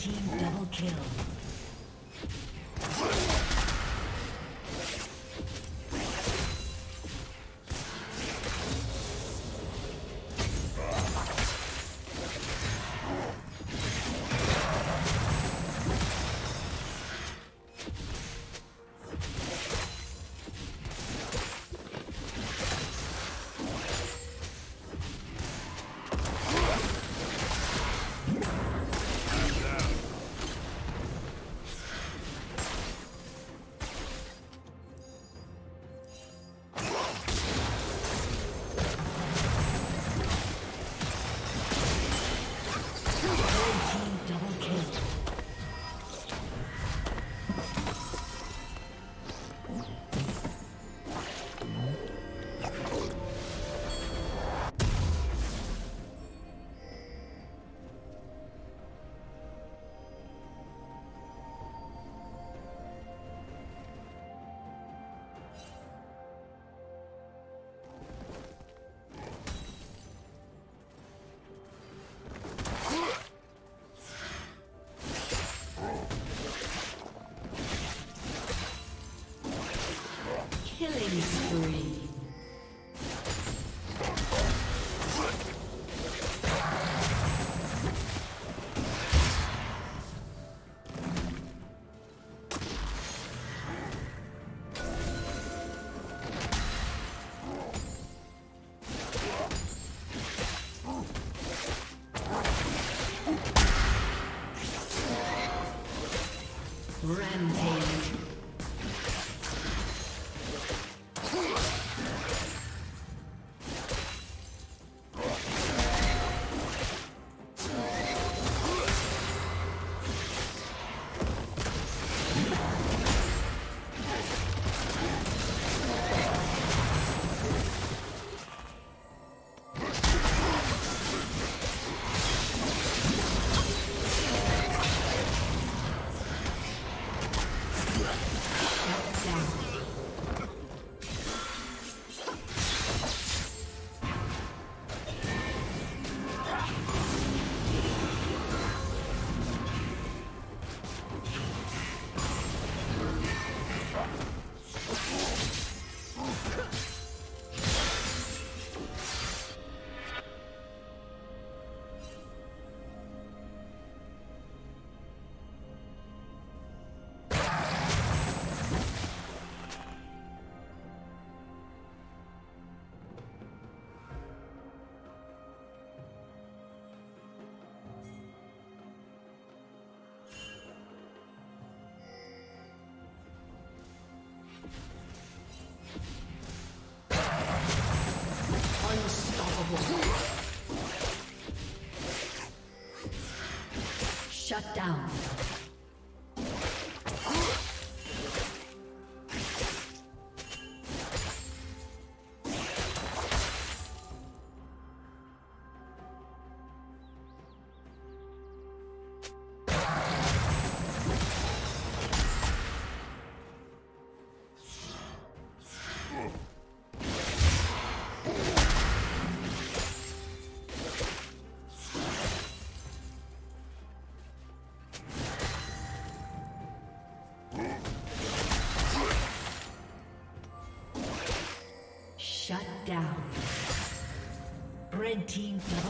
team double kill. Shut down. Team. double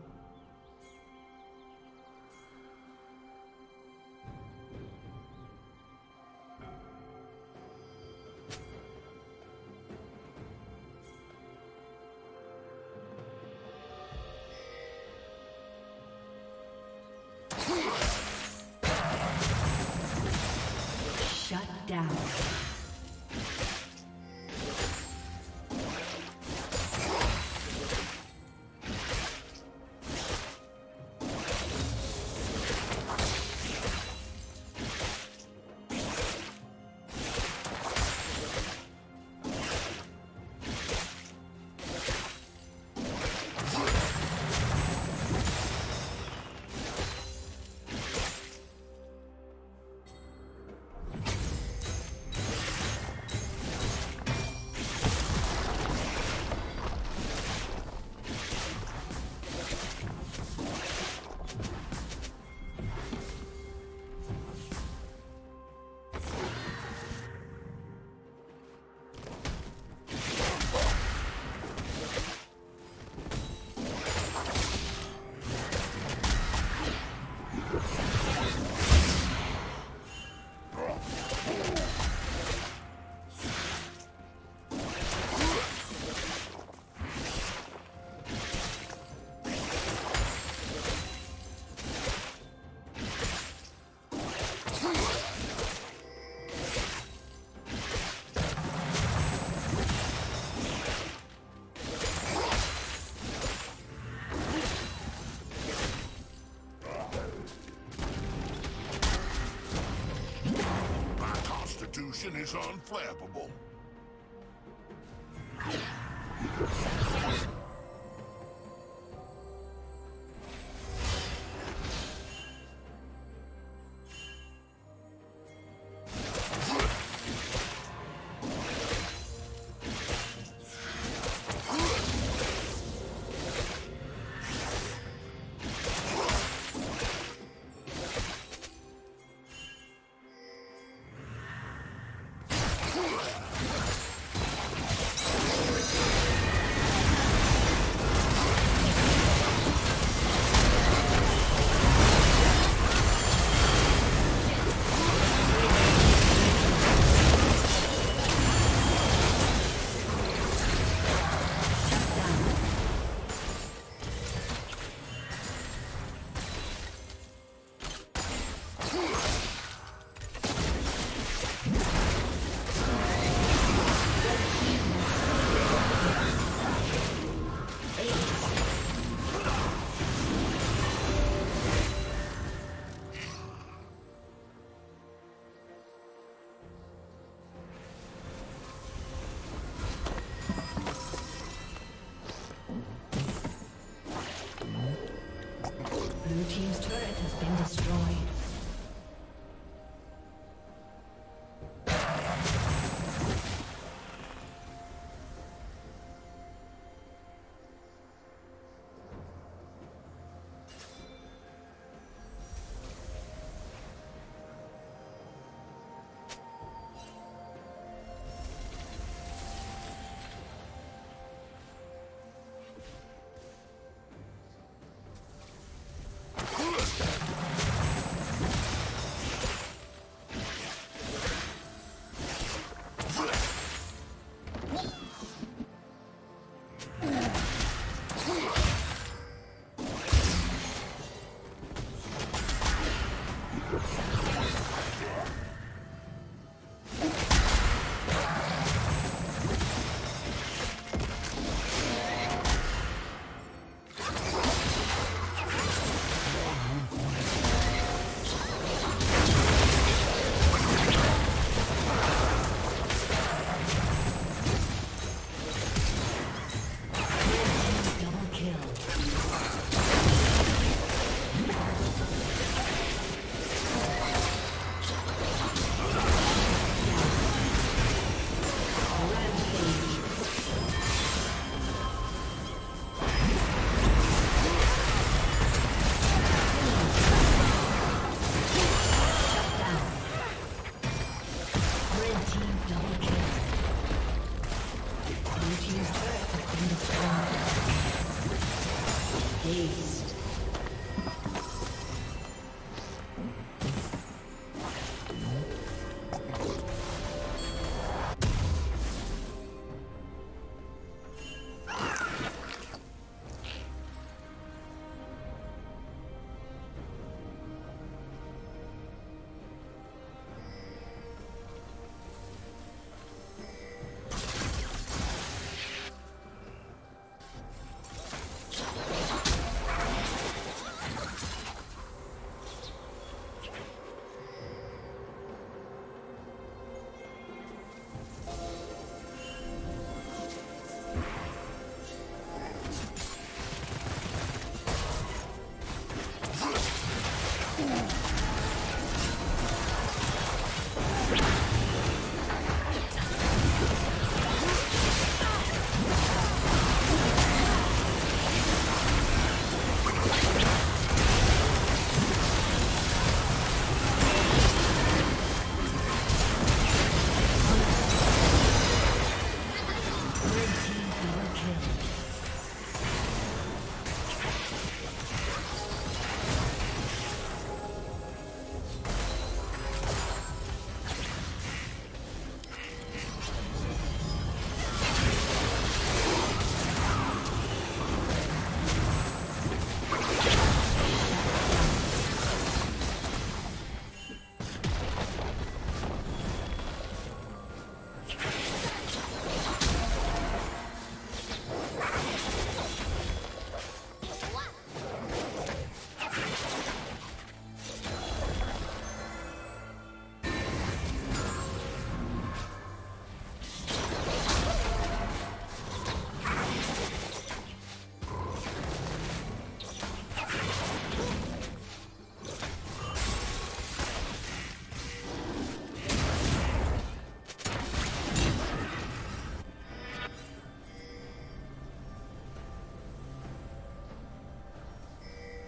Is unflappable.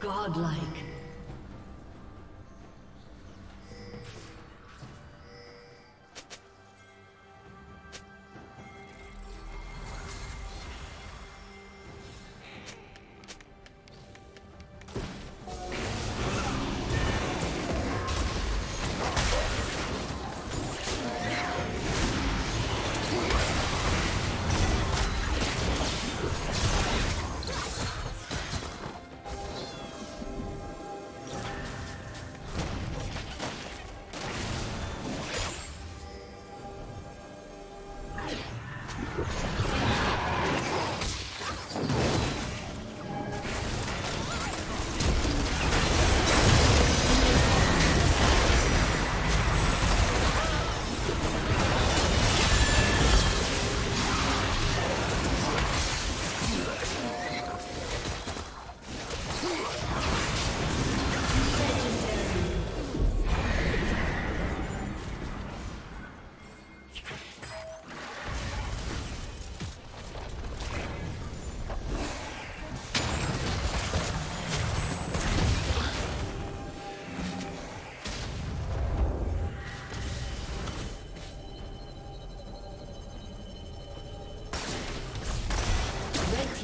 Godlike.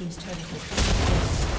Team's turret Legendary.